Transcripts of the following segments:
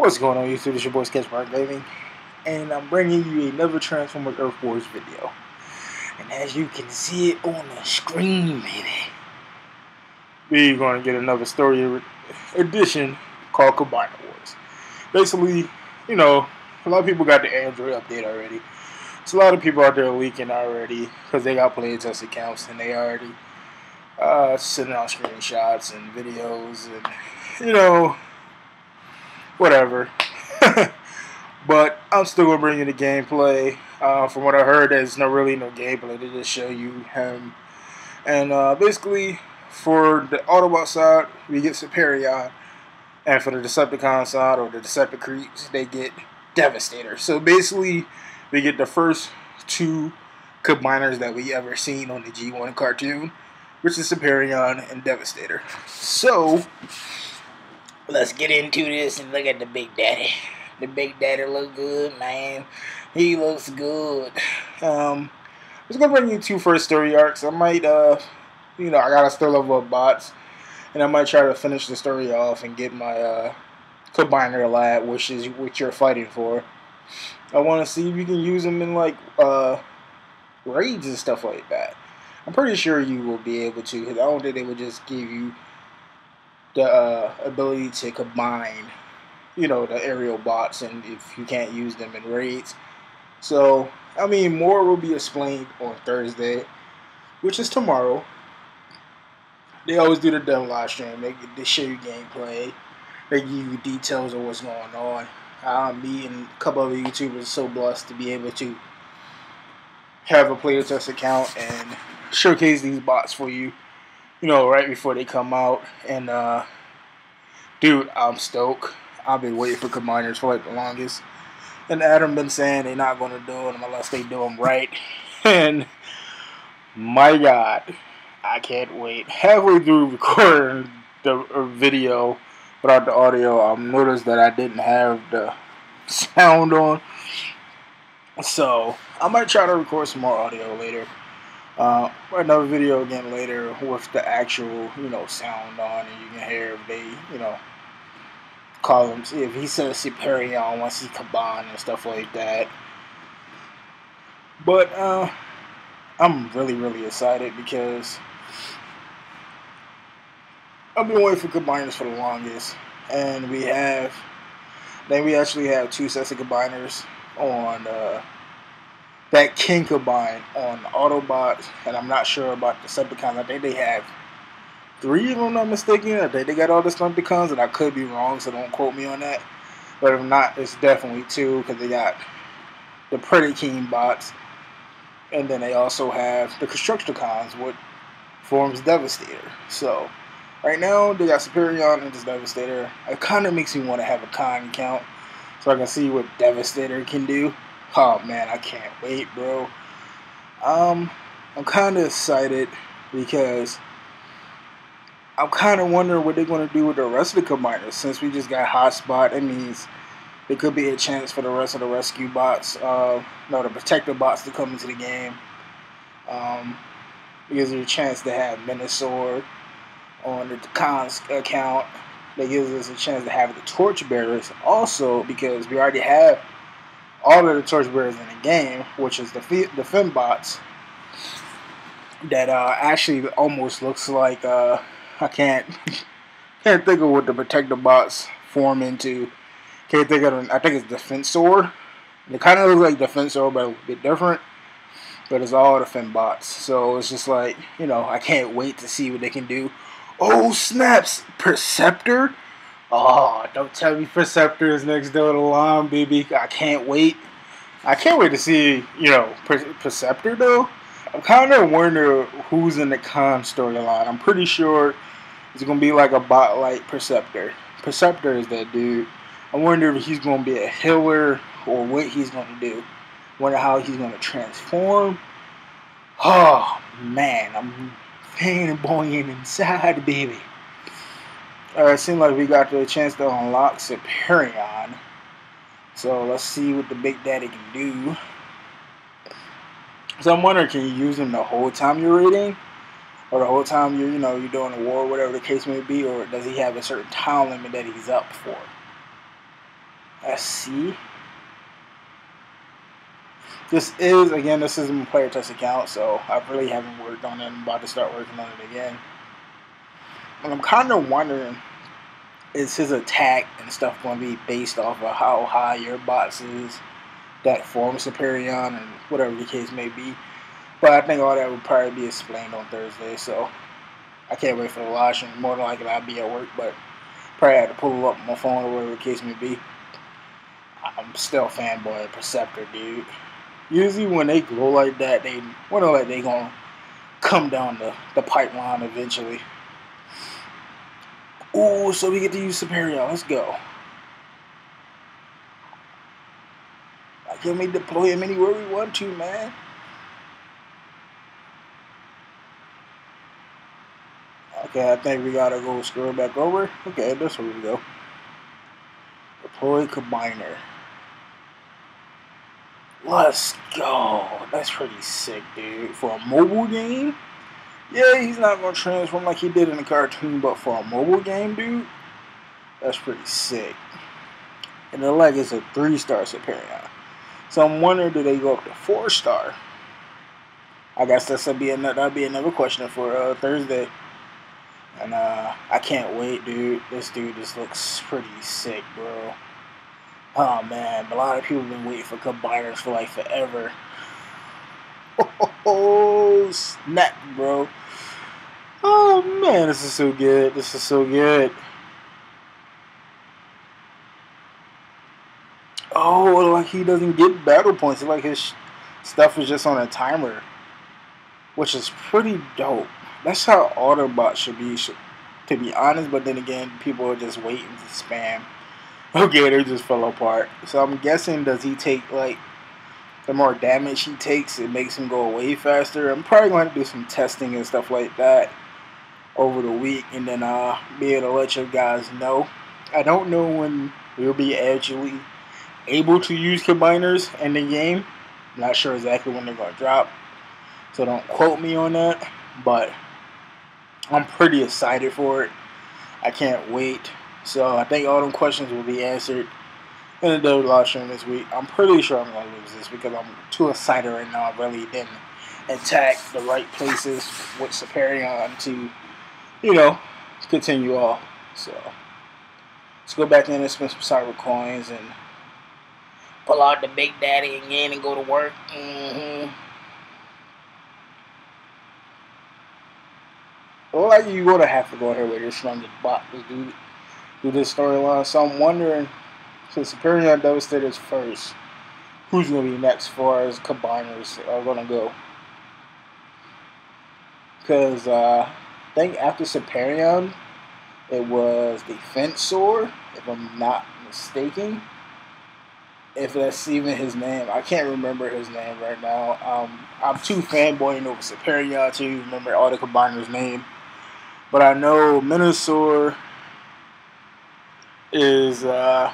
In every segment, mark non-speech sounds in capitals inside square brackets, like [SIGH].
What's going on YouTube? It's your boy SketchPrime Gaming and I'm bringing you another Transformers Earth Wars video. And as you can see it on the screen, baby, we're going to get another story edition called Combiner Wars. Basically, you know, a lot of people got the Android update already. So a lot of people out there leaking already because they got playtest accounts and they already uh, sending out screenshots and videos and, you know, whatever. [LAUGHS] but I'm still gonna bring you the gameplay. Uh, from what I heard, there's no really no gameplay. They just show you him, and uh, basically for the Autobot side, we get Superion, and for the Decepticon side or the Decepticreeps, they get Devastator. So basically, we get the first two combiners that we ever seen on the G1 cartoon, which is Superion and Devastator. So let's get into this and look at the Big Daddy. The Big Daddy look good, man. He looks good. Um, I was gonna bring you two first story arcs. I might, uh, you know, I gotta still level up bots, and I might try to finish the story off and get my uh, combiner lab, which is what you're fighting for. I want to see if you can use them in like uh, raids and stuff like that. I'm pretty sure you will be able to, because I don't think they would just give you the uh, ability to combine, you know, the aerial bots, and if you can't use them in raids. So, I mean, more will be explained on Thursday, which is tomorrow. They always do the demo live stream. They, they show you gameplay. They give you details of what's going on. Uh, me and a couple other YouTubers are so blessed to be able to have a player test account and showcase these bots for you you know, right before they come out. And, uh, dude, I'm stoked. I've been waiting for combiners for like the longest. And Adam been saying they're not going to do them unless they do them right. [LAUGHS] And my God, I can't wait. Halfway through recording the uh, video without the audio, I noticed that I didn't have the sound on. So I might try to record some more audio later. Uh, another video again later with the actual, you know, sound on, and you can hear if they, you know, call him if he says Superion once he combine and stuff like that. But uh, I'm really, really excited because I've been waiting for combiners for the longest, and we have. Then we actually have two sets of combiners on. Uh, that can combine on Autobots, and I'm not sure about the Decepticons. I think they have three, if I'm not mistaken. I think they got all the Decepticons, and I could be wrong, so don't quote me on that. But if not, it's definitely two, because they got the Pretty Predaking bots, and then they also have the Constructicons, which forms Devastator. So, right now, they got Superion and this Devastator. It kind of makes me want to have a con account, so I can see what Devastator can do. Oh man, I can't wait, bro. Um, I'm kind of excited because I'm kind of wondering what they're going to do with the rest of the combiners. Since we just got Hotspot, it means there could be a chance for the rest of the rescue bots, uh, no, the protector bots to come into the game. Um, gives you a chance to have Menasor on the cons account. That gives us a chance to have the torchbearers also because we already have all of the torchbearers in the game, which is the the fembots that uh, actually almost looks like uh, I can't [LAUGHS] can't think of what the protector bots form into. Can't think of. I think it's Defensor. It kind of looks like Defensor, but a bit different. But it's all the fembots, so it's just like you know I can't wait to see what they can do. Oh snaps! Perceptor. Oh, don't tell me Perceptor is next door to the line, baby. I can't wait. I can't wait to see, you know, Perceptor, though. I'm kind of wondering who's in the con storyline. I'm pretty sure it's going to be like a bot like Perceptor. Perceptor is that dude. I wonder if he's going to be a healer or what he's going to do. Wonder how he's going to transform. Oh, man. I'm fanboying inside, baby. It seems like we got the chance to unlock Superion. So let's see what the Big Daddy can do. So I'm wondering, can you use him the whole time you're reading? Or the whole time you're, you know, you're doing a war, whatever the case may be, or does he have a certain time limit that he's up for? I see. This is, again, this is my player test account, so I really haven't worked on it. I'm about to start working on it again. And I'm kind of wondering, is his attack and stuff going to be based off of how high your box is that form Superion and whatever the case may be. But I think all that would probably be explained on Thursday, so I can't wait for the live stream. More than likely I'll be at work, but probably have to pull up my phone or whatever the case may be. I'm still fanboy of Perceptor, dude. Usually when they grow like that, they wonder like they gonna come down the, the pipeline eventually. Ooh, so we get to use Superion. Let's go. I can we deploy him anywhere we want to, man. Okay, I think we gotta go scroll back over. Okay, that's where we go. Deploy combiner. Let's go. That's pretty sick, dude. For a mobile game, yeah, he's not gonna transform like he did in the cartoon, but for a mobile game, dude, that's pretty sick. And the leg is a three star Superion. So I'm wondering, do they go up to four star? I guess that's will be another that'll be another question for uh, Thursday. And uh, I can't wait, dude. This dude just looks pretty sick, bro. Oh man, a lot of people have been waiting for combiners for like forever. [LAUGHS] Oh, snap, bro. Oh man, this is so good. This is so good. Oh, like he doesn't get battle points. Like his stuff is just on a timer, which is pretty dope. That's how Autobot should be, to be honest. But then again, people are just waiting to spam. [LAUGHS] Okay, they just fell apart. So I'm guessing, does he take like the more damage he takes, it makes him go away faster. I'm probably going to do some testing and stuff like that over the week, and then uh, be able to let you guys know. I don't know when we'll be actually able to use combiners in the game. I'm not sure exactly when they're going to drop, so don't quote me on that. But I'm pretty excited for it. I can't wait. So I think all them questions will be answered in the double live stream this week. I'm pretty sure I'm gonna lose this because I'm too excited right now. I really didn't attack the right places with Superion to, you know, continue off. So let's go back in and spend some cyber coins and pull out the big daddy again and go to work. Mm-hmm. Well, like you're gonna have to go ahead with run the bot to do do this storyline. So I'm wondering so Superion Devastators first. Who's to be next far as combiners are to go? Because uh, think after Superion, it was Defensor, if I'm not mistaken. If that's even his name, I can't remember his name right now. Um, I'm too fanboying over Superion to remember all the combiners' name. But I know Menasor is uh,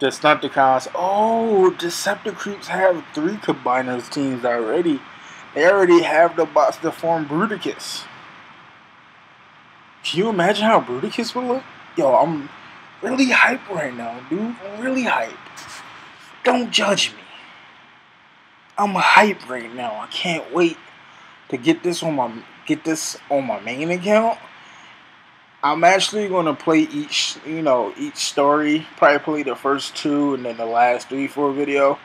Decepticons. Oh, Decepticreeps have three combiners teams already. They already have the bots to form Bruticus. Can you imagine how Bruticus would look? Yo, I'm really hyped right now, dude. I'm really hyped. Don't judge me. I'm hype right now. I can't wait to get this on my get this on my main account I'm actually gonna play each, you know, each story. Probably play the first two and then the last three for a video.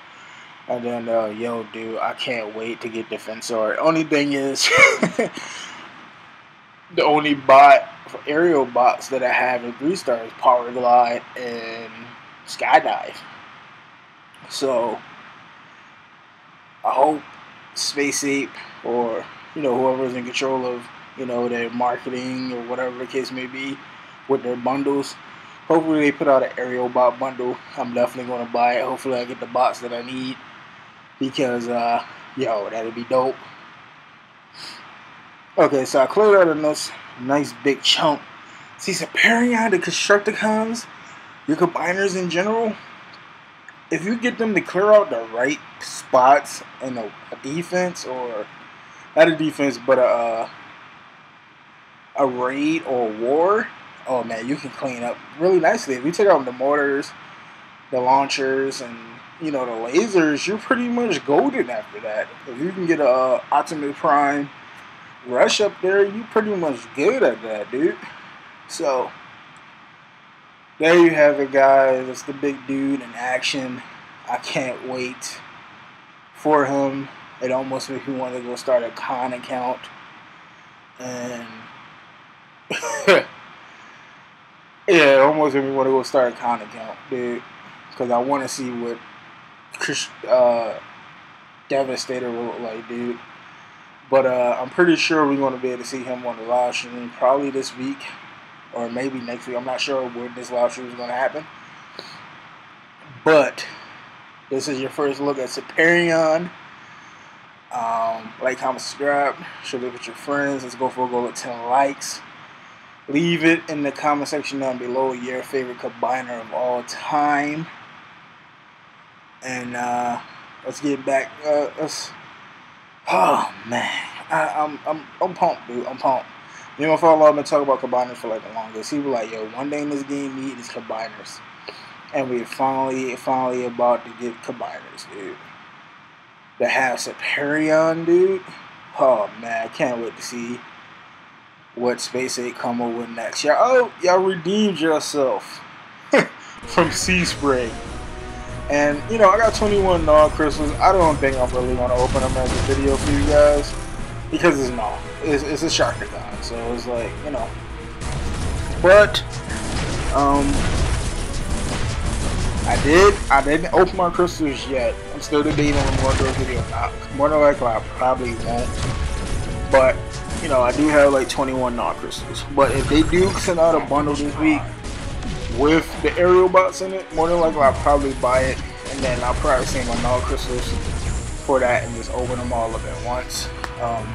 And then, uh, yo, dude, I can't wait to get Defensor. Only thing is, [LAUGHS] the only bot, aerial bots that I have in three stars, Powerglide and Skydive. So, I hope Space Ape or, you know, whoever's in control of you know, their marketing or whatever the case may be with their bundles. Hopefully they put out an aerial bot bundle. I'm definitely going to buy it. Hopefully I get the bots that I need because, uh, yo, that'd be dope. Okay, so I cleared out a nice, nice big chunk. See, Superion, the Constructicons, your combiners in general, if you get them to clear out the right spots in a, a defense or not a defense, but a, a raid or a war, oh man, you can clean up really nicely. If you take out the mortars, the launchers, and you know the lasers, you're pretty much golden after that. If you can get a uh, Optimus Prime rush up there, you pretty much good at that, dude. So there you have it, guys. It's the big dude in action. I can't wait for him. It almost makes me want to go start a con account. And [LAUGHS] yeah, it almost made me want to go start a con account, dude. Because I want to see what Chris, uh, Devastator like, dude. But uh, I'm pretty sure we're going to be able to see him on the live stream probably this week or maybe next week. I'm not sure when this live stream is going to happen. But this is your first look at Superion. Um, like, comment, subscribe. Share it with your friends. Let's go for a goal of 10 likes. Leave it in the comment section down below your favorite combiner of all time. And uh, let's get back. Uh, let's. Oh man, I, I'm I'm I'm pumped, dude. I'm pumped. You know, for a I've been talking about combiners for like the longest. He was like, yo, one day in this game, we need these combiners. And we're finally, finally about to get combiners, dude. To have Superion, dude. Oh, man, I can't wait to see what Space Ape come with next. Y'all, oh, y'all redeemed yourself [LAUGHS] from Seaspray. And, you know, I got 21 Nog crystals. I don't think I'm really going to open them as a video for you guys. Because it's not. It's, it's a Sharkathon. So it's like, you know. But, um, I did, I didn't open my crystals yet. I'm still debating on to a video. More than likely, I probably won't. But, you know, I do have like 21 Nog crystals. But if they do send out a bundle this week with the aerial bots in it, more than likely I'll probably buy it. And then I'll probably send my null crystals for that and just open them all up at once. Um,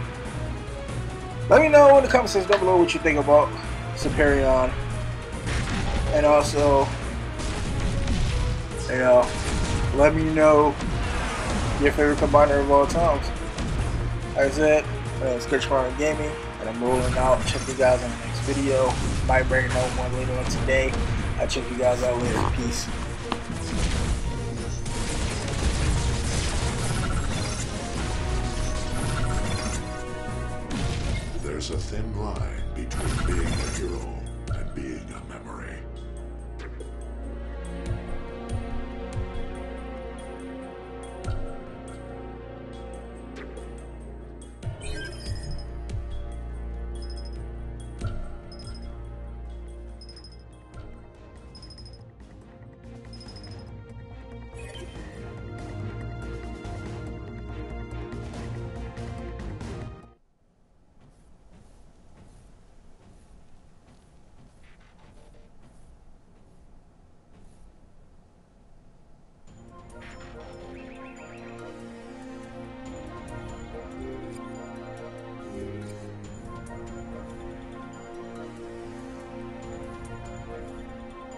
let me know in the comment section down below what you think about Superion. And also, you know, let me know your favorite combiner of all times. Like I said, uh, Chris Farmer Gaming, and I'm rolling out. Check you guys in the next video. Might bring another one later on today. I'll check you guys out later. Peace. There's a thin line between being a hero and being a memory.